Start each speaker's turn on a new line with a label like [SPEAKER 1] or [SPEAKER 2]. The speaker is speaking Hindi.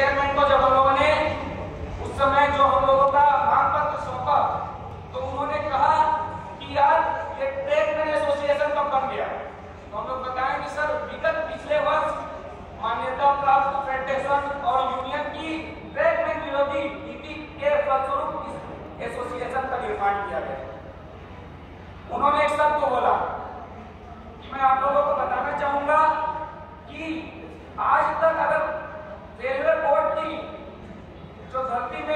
[SPEAKER 1] चेयरमैन को जब हम लोगों ने उस समय जो हम लोगों का मांग पत्र सौंपा तो उन्होंने कहा कि यार, ये ट्रेड मैन एसोसिएशन कब बन गया। तो हम लोग बताए कि सर, विगत पिछले वर्ष मान्यता प्राप्त फेडरेशन और यूनियन की ट्रेड मैन विरोधी नीति के फलस्वरूप इस एसोसिएशन का निर्माण किया गया। the